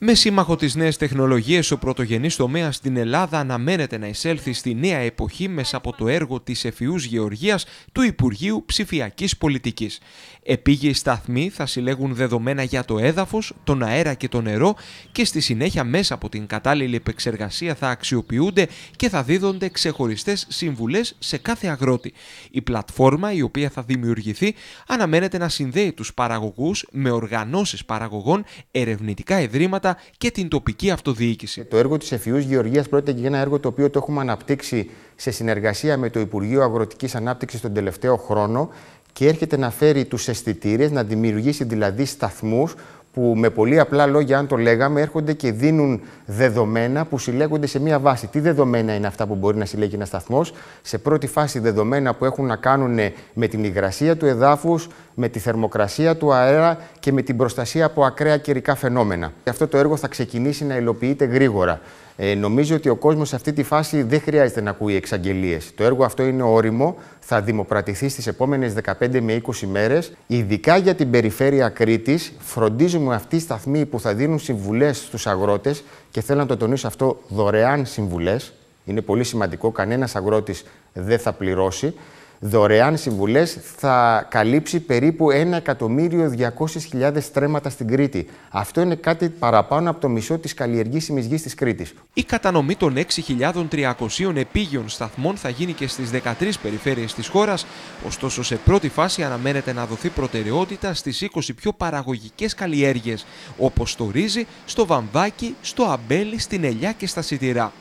Με σύμμαχο τις νέες τεχνολογίες, ο πρωτογενής τομέας στην Ελλάδα αναμένεται να εισέλθει στη νέα εποχή μέσα από το έργο της Εφηούς Γεωργίας του Υπουργείου Ψηφιακής Πολιτικής. Επίγειοι σταθμοί θα συλλέγουν δεδομένα για το έδαφος, τον αέρα και το νερό και στη συνέχεια μέσα από την κατάλληλη επεξεργασία θα αξιοποιούνται και θα δίδονται ξεχωριστές συμβουλέ σε κάθε αγρότη. Η πλατφόρμα η οποία θα δημιουργηθεί αναμένεται να συνδέει τους παραγωγούς με οργανώσεις παραγωγών, ερευνητικά ιδρύματα και την τοπική αυτοδιοίκηση. Το έργο της Εφηού Γεωργίας πρόκειται για ένα έργο το οποίο το έχουμε αναπτύξει σε συνεργασία με το Υπουργείο Αγροτικής Ανάπτυξης τον τελευταίο χρόνο και έρχεται να φέρει τους αισθητήρες, να δημιουργήσει δηλαδή σταθμούς που με πολύ απλά λόγια, αν το λέγαμε, έρχονται και δίνουν δεδομένα που συλλέγονται σε μία βάση. Τι δεδομένα είναι αυτά που μπορεί να συλλέγει ένας σταθμός, σε πρώτη φάση δεδομένα που έχουν να κάνουν με την υγρασία του εδάφους, με τη θερμοκρασία του αέρα και με την προστασία από ακραία καιρικά φαινόμενα. Αυτό το έργο θα ξεκινήσει να υλοποιείται γρήγορα. Ε, νομίζω ότι ο κόσμος σε αυτή τη φάση δεν χρειάζεται να ακούει εξαγγελίες. Το έργο αυτό είναι όριμο, θα δημοπρατηθεί στις επόμενες 15 με 20 μέρες. Ειδικά για την περιφέρεια Κρήτης, φροντίζουμε αυτοί οι σταθμοί που θα δίνουν συμβουλές στους αγρότες και θέλω να το τονίσω αυτό δωρεάν συμβουλές. Είναι πολύ σημαντικό, κανένας αγρότης δεν θα πληρώσει δωρεάν συμβουλές θα καλύψει περίπου 1.200.000 στρέμματα στην Κρήτη. Αυτό είναι κάτι παραπάνω από το μισό της καλλιεργήσιμης γης της Κρήτης. Η κατανομή των 6.300 επίγειων σταθμών θα γίνει και στις 13 περιφέρειες της χώρας, ωστόσο σε πρώτη φάση αναμένεται να δοθεί προτεραιότητα στις 20 πιο παραγωγικές καλλιέργειες, όπως στο ρύζι, στο βαμβάκι, στο αμπέλι, στην ελιά και στα σιτηρά.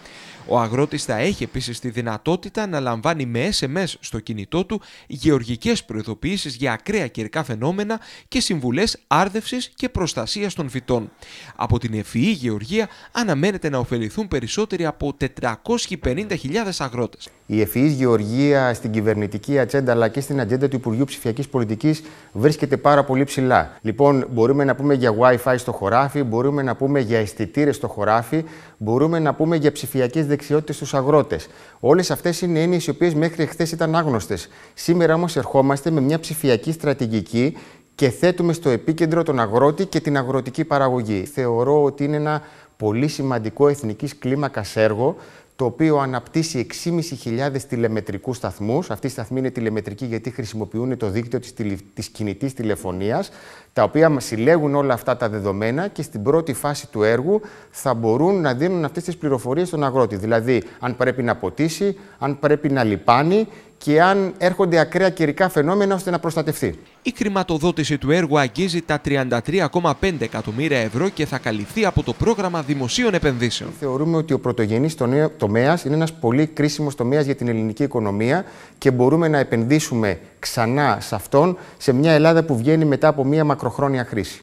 Ο αγρότης θα έχει επίσης τη δυνατότητα να λαμβάνει με SMS στο κινητό του γεωργικές προειδοποιήσεις για ακραία καιρικά φαινόμενα και συμβουλές άρδευσης και προστασίας των φυτών. Από την ευφυή γεωργία αναμένεται να ωφεληθούν περισσότεροι από 450.000 αγρότες. Η ευφυής γεωργία στην κυβερνητική ατζέντα αλλά και στην ατζέντα του Υπουργείου Ψηφιακής Πολιτικής βρίσκεται πάρα πολύ ψηλά. Λοιπόν, μπορούμε να πούμε για WiFi στο χωράφι, μπορούμε να πούμε για αισθητήρες στο χωράφι, μπορούμε να πούμε για ψηφιακές δεξιότητες στους αγρότες. Όλες αυτές είναι έννοιες οι οποίες μέχρι χθες ήταν άγνωστες. Σήμερα όμως ερχόμαστε με μια ψηφιακή στρατηγική και θέτουμε στο επίκεντρο τον αγρότη και την αγροτική παραγωγή. Θεωρώ ότι είναι ένα πολύ σημαντικό εθνικής κλίμακας έργο το οποίο αναπτύσσει 6.500 τηλεμετρικούς σταθμούς. Αυτή η σταθμή είναι τηλεμετρική γιατί χρησιμοποιούν το δίκτυο της, τηλε... της κινητής τηλεφωνίας, τα οποία συλλέγουν όλα αυτά τα δεδομένα και στην πρώτη φάση του έργου θα μπορούν να δίνουν αυτές τις πληροφορίες στον αγρότη. Δηλαδή, αν πρέπει να ποτίσει, αν πρέπει να λιπάνει και αν έρχονται ακραία καιρικά φαινόμενα ώστε να προστατευτεί. Η χρηματοδότηση του έργου αγγίζει τα 33,5 εκατομμύρια ευρώ και θα καλυφθεί από το πρόγραμμα δημοσίων επενδύσεων. Θεωρούμε ότι ο πρωτογενής τομέας είναι ένας πολύ κρίσιμος τομέας για την ελληνική οικονομία και μπορούμε να επενδύσουμε ξανά σε αυτόν σε μια Ελλάδα που βγαίνει μετά από μια μακροχρόνια χρήση.